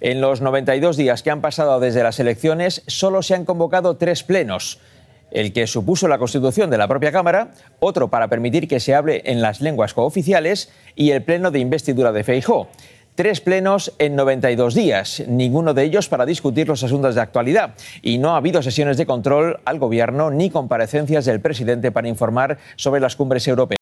En los 92 días que han pasado desde las elecciones, solo se han convocado tres plenos. El que supuso la constitución de la propia Cámara, otro para permitir que se hable en las lenguas cooficiales y el pleno de investidura de Feijó. Tres plenos en 92 días, ninguno de ellos para discutir los asuntos de actualidad. Y no ha habido sesiones de control al Gobierno ni comparecencias del presidente para informar sobre las cumbres europeas.